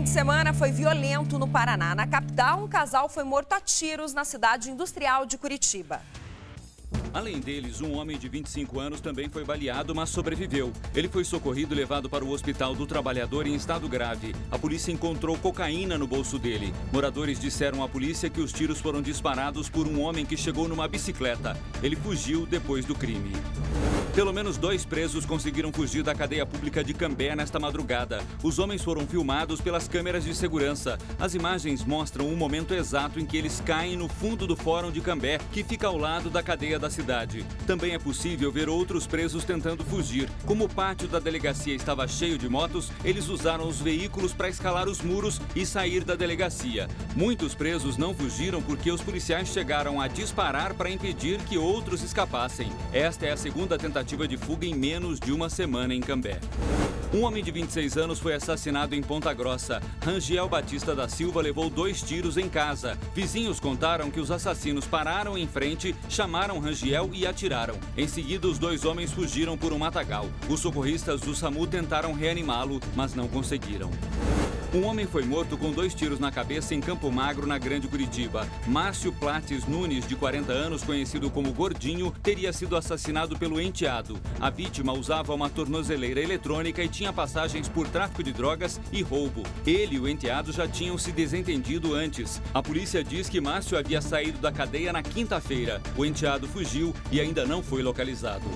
fim de semana foi violento no Paraná. Na capital, um casal foi morto a tiros na cidade industrial de Curitiba. Além deles, um homem de 25 anos também foi baleado, mas sobreviveu. Ele foi socorrido e levado para o Hospital do Trabalhador em estado grave. A polícia encontrou cocaína no bolso dele. Moradores disseram à polícia que os tiros foram disparados por um homem que chegou numa bicicleta. Ele fugiu depois do crime. Pelo menos dois presos conseguiram fugir da cadeia pública de Cambé nesta madrugada. Os homens foram filmados pelas câmeras de segurança. As imagens mostram o momento exato em que eles caem no fundo do fórum de Cambé, que fica ao lado da cadeia da cidade. Também é possível ver outros presos tentando fugir. Como o pátio da delegacia estava cheio de motos, eles usaram os veículos para escalar os muros e sair da delegacia. Muitos presos não fugiram porque os policiais chegaram a disparar para impedir que outros escapassem. Esta é a segunda tentativa de fuga em menos de uma semana em Cambé. Um homem de 26 anos foi assassinado em Ponta Grossa. Rangiel Batista da Silva levou dois tiros em casa. Vizinhos contaram que os assassinos pararam em frente, chamaram Rangiel e atiraram. Em seguida, os dois homens fugiram por um matagal. Os socorristas do SAMU tentaram reanimá-lo, mas não conseguiram. Um homem foi morto com dois tiros na cabeça em Campo Magro, na Grande Curitiba. Márcio Plates Nunes, de 40 anos, conhecido como Gordinho, teria sido assassinado pelo enteado. A vítima usava uma tornozeleira eletrônica e tinha passagens por tráfico de drogas e roubo. Ele e o enteado já tinham se desentendido antes. A polícia diz que Márcio havia saído da cadeia na quinta-feira. O enteado fugiu e ainda não foi localizado.